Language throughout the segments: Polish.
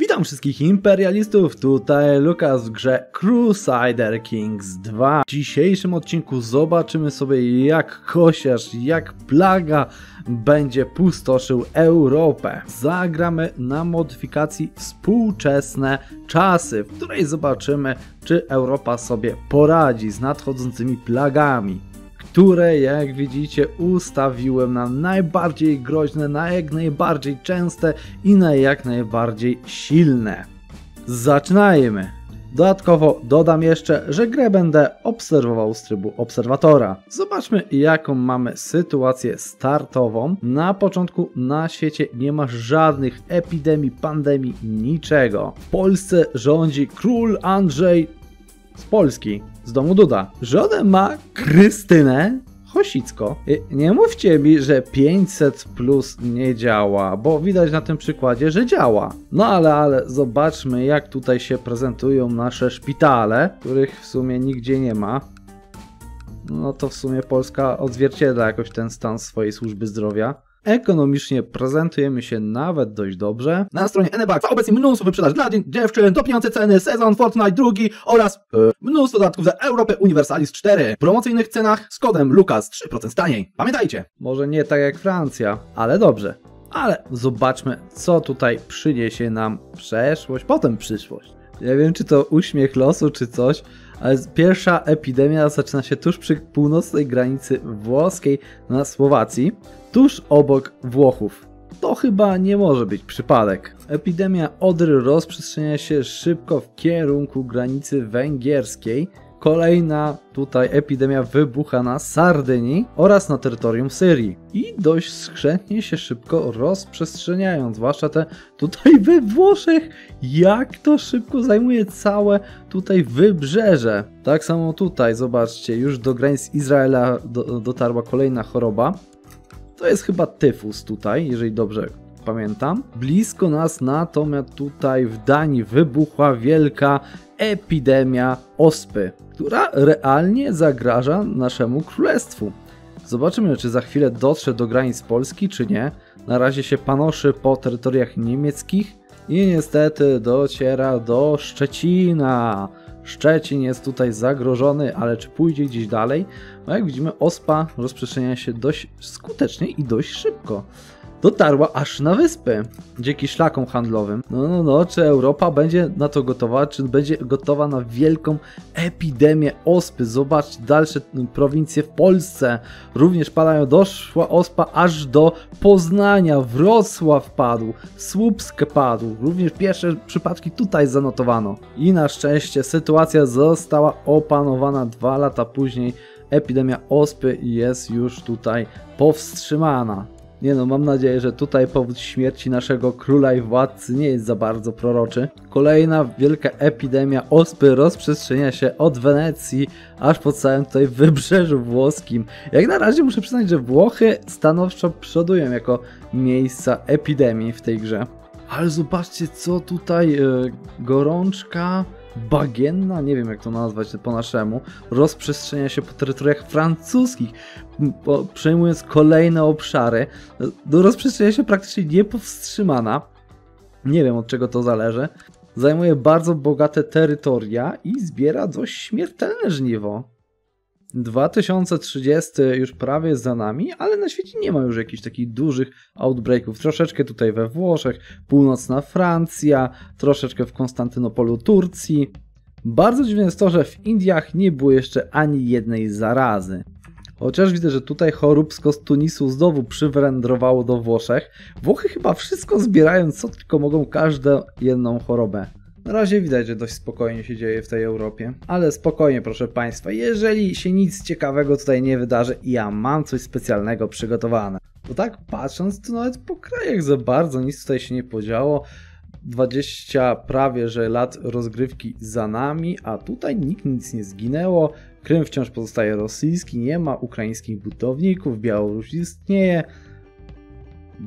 Witam wszystkich imperialistów, tutaj Lukas w grze Crusader Kings 2. W dzisiejszym odcinku zobaczymy sobie jak kosiarz, jak plaga będzie pustoszył Europę. Zagramy na modyfikacji współczesne czasy, w której zobaczymy czy Europa sobie poradzi z nadchodzącymi plagami które jak widzicie ustawiłem na najbardziej groźne, na jak najbardziej częste i na jak najbardziej silne. Zaczynajmy! Dodatkowo dodam jeszcze, że grę będę obserwował z trybu obserwatora. Zobaczmy jaką mamy sytuację startową. Na początku na świecie nie ma żadnych epidemii, pandemii, niczego. W Polsce rządzi król Andrzej z Polski, z domu Duda. Żonę ma Krystynę Chosicko. Nie mówcie mi, że 500 plus nie działa, bo widać na tym przykładzie, że działa. No ale, ale zobaczmy jak tutaj się prezentują nasze szpitale, których w sumie nigdzie nie ma. No to w sumie Polska odzwierciedla jakoś ten stan swojej służby zdrowia. Ekonomicznie prezentujemy się nawet dość dobrze. Na stronie Enebax obecnie mnóstwo wyprzedaż dla dziewczyn, topiące ceny, sezon Fortnite drugi oraz e, mnóstwo dodatków za Europę Universalis 4. W promocyjnych cenach z kodem LUKAS 3% taniej. Pamiętajcie! Może nie tak jak Francja, ale dobrze. Ale zobaczmy, co tutaj przyniesie nam przeszłość, potem przyszłość. Nie wiem, czy to uśmiech losu, czy coś, ale pierwsza epidemia zaczyna się tuż przy północnej granicy włoskiej na Słowacji, tuż obok Włochów. To chyba nie może być przypadek. Epidemia odry rozprzestrzenia się szybko w kierunku granicy węgierskiej, Kolejna tutaj epidemia wybucha na Sardynii oraz na terytorium Syrii. I dość skrzętnie się szybko rozprzestrzeniają, zwłaszcza te tutaj we Włoszech. Jak to szybko zajmuje całe tutaj wybrzeże. Tak samo tutaj, zobaczcie, już do granic Izraela do, dotarła kolejna choroba. To jest chyba tyfus tutaj, jeżeli dobrze pamiętam. Blisko nas natomiast tutaj w Danii wybuchła wielka epidemia ospy, która realnie zagraża naszemu królestwu. Zobaczymy, czy za chwilę dotrze do granic Polski, czy nie. Na razie się panoszy po terytoriach niemieckich i niestety dociera do Szczecina. Szczecin jest tutaj zagrożony, ale czy pójdzie gdzieś dalej? No jak widzimy, ospa rozprzestrzenia się dość skutecznie i dość szybko dotarła aż na wyspy dzięki szlakom handlowym. No, no, no, czy Europa będzie na to gotowa, czy będzie gotowa na wielką epidemię ospy? Zobaczcie dalsze prowincje w Polsce, również padają, doszła ospa aż do Poznania, Wrocław padł, Słupsk padł, również pierwsze przypadki tutaj zanotowano. I na szczęście sytuacja została opanowana dwa lata później. Epidemia ospy jest już tutaj powstrzymana. Nie no, mam nadzieję, że tutaj powód śmierci naszego króla i władcy nie jest za bardzo proroczy. Kolejna wielka epidemia ospy rozprzestrzenia się od Wenecji aż po całym tutaj wybrzeżu włoskim. Jak na razie muszę przyznać, że Włochy stanowczo przodują jako miejsca epidemii w tej grze. Ale zobaczcie, co tutaj yy, gorączka bagienna, nie wiem jak to nazwać po naszemu, rozprzestrzenia się po terytoriach francuskich, po, przejmując kolejne obszary. Do rozprzestrzenia się praktycznie niepowstrzymana. Nie wiem od czego to zależy. Zajmuje bardzo bogate terytoria i zbiera dość śmiertelne żniwo. 2030 już prawie za nami, ale na świecie nie ma już jakichś takich dużych outbreaków. Troszeczkę tutaj we Włoszech, północna Francja, troszeczkę w Konstantynopolu Turcji. Bardzo dziwne jest to, że w Indiach nie było jeszcze ani jednej zarazy. Chociaż widzę, że tutaj choróbsko z Tunisu znowu przywędrowało do Włoszech. Włochy chyba wszystko zbierają, co tylko mogą, każdą jedną chorobę. Na razie widać, że dość spokojnie się dzieje w tej Europie. Ale spokojnie, proszę Państwa, jeżeli się nic ciekawego tutaj nie wydarzy, ja mam coś specjalnego przygotowane. Bo tak patrząc, to nawet po krajach za bardzo nic tutaj się nie podziało. 20 prawie że lat rozgrywki za nami, a tutaj nikt nic nie zginęło. Krym wciąż pozostaje rosyjski, nie ma ukraińskich budowników, Białoruś istnieje.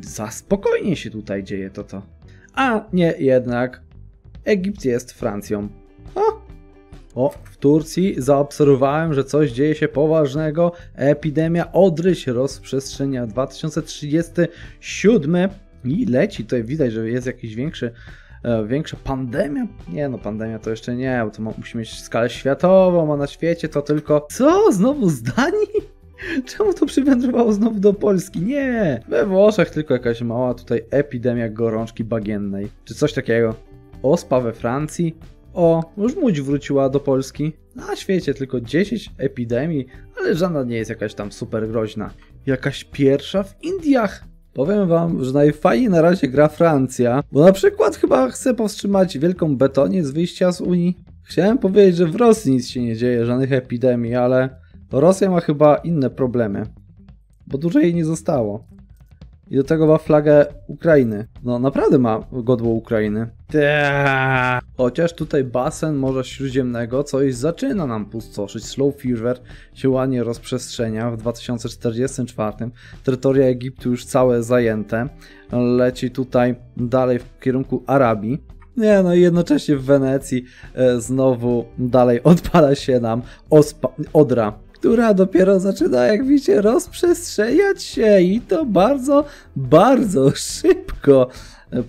Za spokojnie się tutaj dzieje to to. A nie jednak Egipt jest Francją. O, o, w Turcji zaobserwowałem, że coś dzieje się poważnego. Epidemia odry się rozprzestrzenia 2037 i leci. Tutaj widać, że jest jakiś większy E, większa pandemia? Nie no, pandemia to jeszcze nie, bo to ma, musi mieć skalę światową, a na świecie to tylko... Co? Znowu z Danii? Czemu to przywędrowało znowu do Polski? Nie! We Włoszech tylko jakaś mała tutaj epidemia gorączki bagiennej. Czy coś takiego. Ospa we Francji. O, już Łódź wróciła do Polski. Na świecie tylko 10 epidemii, ale żadna nie jest jakaś tam super groźna. Jakaś pierwsza w Indiach. Powiem wam, że najfajniej na razie gra Francja, bo na przykład chyba chce powstrzymać Wielką Betonię z wyjścia z Unii. Chciałem powiedzieć, że w Rosji nic się nie dzieje, żadnych epidemii, ale Rosja ma chyba inne problemy, bo dużo jej nie zostało. I do tego ma flagę Ukrainy. No naprawdę ma godło Ukrainy. Teee. Chociaż tutaj basen Morza Śródziemnego coś zaczyna nam pustoszyć. Slow Fever się ładnie rozprzestrzenia w 2044. Terytoria Egiptu już całe zajęte. Leci tutaj dalej w kierunku Arabii. Nie, no i jednocześnie w Wenecji e, znowu dalej odpala się nam ospa, Odra, która dopiero zaczyna, jak widzicie, rozprzestrzeniać się i to bardzo, bardzo szybko.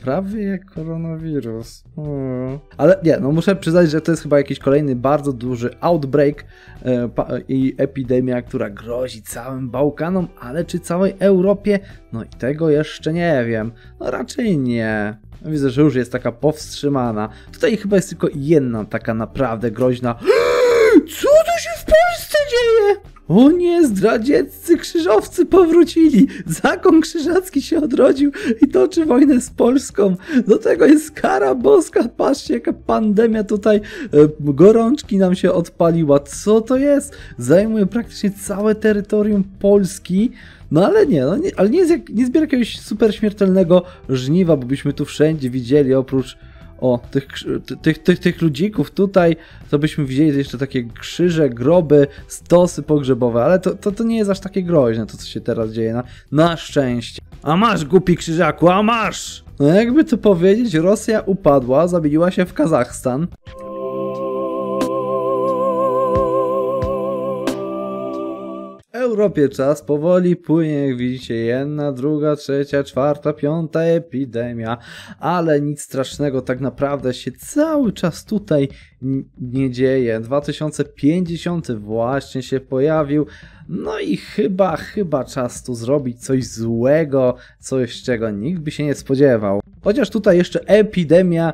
Prawie jak koronawirus. Hmm. Ale nie, no muszę przyznać, że to jest chyba jakiś kolejny bardzo duży outbreak e, i epidemia, która grozi całym Bałkanom, ale czy całej Europie? No i tego jeszcze nie wiem. No raczej nie. Widzę, że już jest taka powstrzymana. Tutaj chyba jest tylko jedna taka naprawdę groźna. Co tu się w Polsce dzieje? O nie, zdradzieccy krzyżowcy powrócili. Zakon krzyżacki się odrodził i toczy wojnę z Polską. Do tego jest kara boska. Patrzcie, jaka pandemia tutaj. E, gorączki nam się odpaliła. Co to jest? Zajmuje praktycznie całe terytorium Polski. No ale nie, no nie ale nie, jest jak, nie zbiera jakiegoś super śmiertelnego żniwa, bo byśmy tu wszędzie widzieli oprócz o, tych, tych, tych, tych ludzików tutaj, to byśmy widzieli jeszcze takie krzyże, groby, stosy pogrzebowe, ale to, to, to nie jest aż takie groźne, to co się teraz dzieje, na, na szczęście. A masz, głupi krzyżaku, a masz! No jakby to powiedzieć, Rosja upadła, zamieniła się w Kazachstan. Europie czas powoli płynie, jak widzicie, jedna, druga, trzecia, czwarta, piąta epidemia, ale nic strasznego tak naprawdę się cały czas tutaj nie dzieje. 2050 właśnie się pojawił, no i chyba, chyba czas tu zrobić coś złego, coś czego nikt by się nie spodziewał. Chociaż tutaj jeszcze epidemia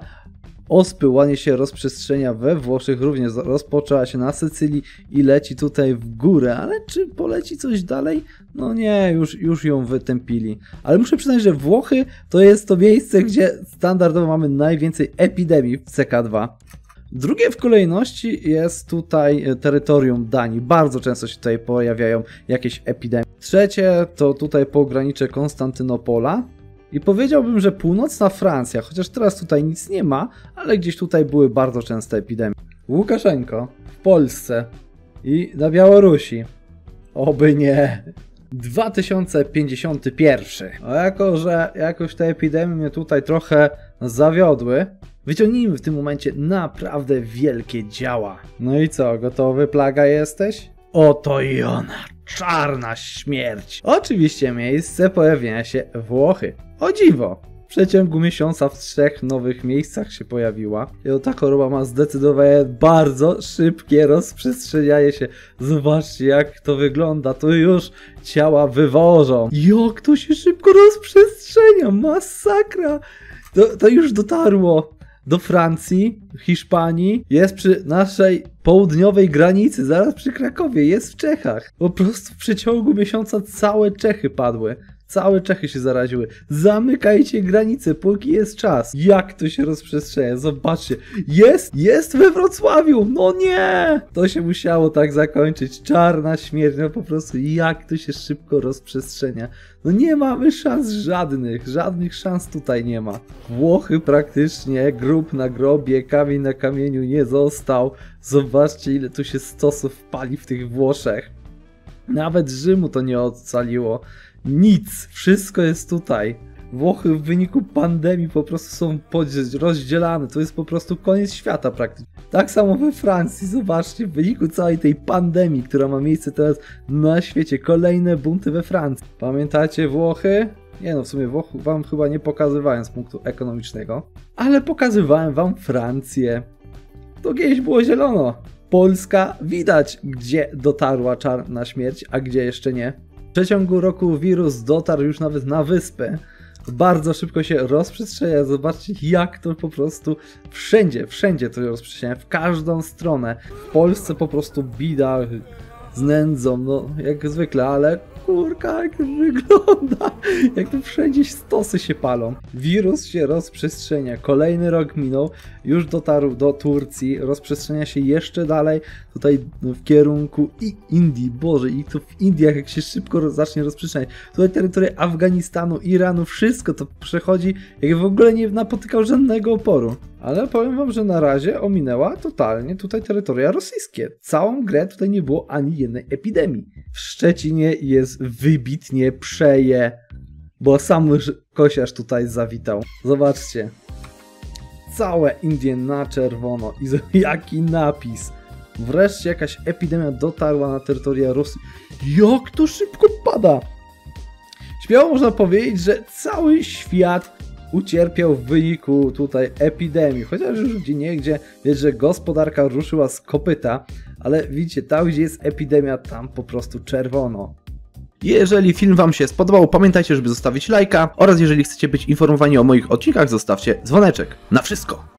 Ospy się rozprzestrzenia we Włoszech, również rozpoczęła się na Sycylii i leci tutaj w górę, ale czy poleci coś dalej? No nie, już, już ją wytępili. Ale muszę przyznać, że Włochy to jest to miejsce, gdzie standardowo mamy najwięcej epidemii w CK2. Drugie w kolejności jest tutaj terytorium Danii. Bardzo często się tutaj pojawiają jakieś epidemie. Trzecie to tutaj pogranicze Konstantynopola. I powiedziałbym, że północna Francja, chociaż teraz tutaj nic nie ma, ale gdzieś tutaj były bardzo częste epidemie. Łukaszenko w Polsce i na Białorusi. Oby nie. 2051. A jako, że jakoś te epidemie mnie tutaj trochę zawiodły, wyciągnijmy w tym momencie naprawdę wielkie działa. No i co, gotowy plaga jesteś? Oto i ona, czarna śmierć. Oczywiście miejsce pojawienia się Włochy. O dziwo! W przeciągu miesiąca w trzech nowych miejscach się pojawiła. I ta choroba ma zdecydowanie bardzo szybkie rozprzestrzenianie się. Zobaczcie jak to wygląda. To już ciała wywożą. Jak to się szybko rozprzestrzenia. Masakra. To, to już dotarło do Francji, Hiszpanii, jest przy naszej południowej granicy, zaraz przy Krakowie, jest w Czechach. Po prostu w przeciągu miesiąca całe Czechy padły. Całe Czechy się zaraziły. Zamykajcie granice, póki jest czas. Jak to się rozprzestrzenia? Zobaczcie. Jest, jest we Wrocławiu. No nie! To się musiało tak zakończyć. Czarna śmierć. No po prostu jak to się szybko rozprzestrzenia. No nie mamy szans żadnych. Żadnych szans tutaj nie ma. Włochy praktycznie, grób na grobie, kamień na kamieniu nie został. Zobaczcie ile tu się stosów pali w tych Włoszech. Nawet Rzymu to nie ocaliło. Nic, wszystko jest tutaj. Włochy w wyniku pandemii po prostu są rozdzielane. To jest po prostu koniec świata praktycznie. Tak samo we Francji, zobaczcie, w wyniku całej tej pandemii, która ma miejsce teraz na świecie, kolejne bunty we Francji. Pamiętacie Włochy? Nie no, w sumie Włoch wam chyba nie pokazywałem z punktu ekonomicznego, ale pokazywałem wam Francję. To kiedyś było zielono. Polska widać, gdzie dotarła czarna śmierć, a gdzie jeszcze nie. Przeciągu roku wirus dotarł już nawet na wyspę. Bardzo szybko się rozprzestrzenia. Zobaczcie, jak to po prostu wszędzie, wszędzie to rozprzestrzenia, w każdą stronę. W Polsce po prostu bida z nędzą, no jak zwykle, ale kurka, jak wygląda, jak tu wszędzie stosy się palą. Wirus się rozprzestrzenia, kolejny rok minął, już dotarł do Turcji, rozprzestrzenia się jeszcze dalej, tutaj w kierunku i Indii, Boże, i to w Indiach jak się szybko zacznie rozprzestrzeniać. Tutaj terytoria Afganistanu, Iranu, wszystko to przechodzi, jak w ogóle nie napotykał żadnego oporu. Ale powiem wam, że na razie ominęła totalnie tutaj terytoria rosyjskie. Całą grę tutaj nie było ani jednej epidemii. W Szczecinie jest wybitnie przeje, bo sam kosiarz tutaj zawitał. Zobaczcie. Całe Indie na czerwono i jaki napis. Wreszcie jakaś epidemia dotarła na terytoria Rosji. Jak to szybko pada! Śmiało można powiedzieć, że cały świat ucierpiał w wyniku tutaj epidemii. Chociaż już gdzie niegdzie widać, że gospodarka ruszyła z kopyta, ale widzicie, tam gdzie jest epidemia, tam po prostu czerwono. Jeżeli film Wam się spodobał, pamiętajcie, żeby zostawić lajka oraz jeżeli chcecie być informowani o moich odcinkach, zostawcie dzwoneczek. Na wszystko!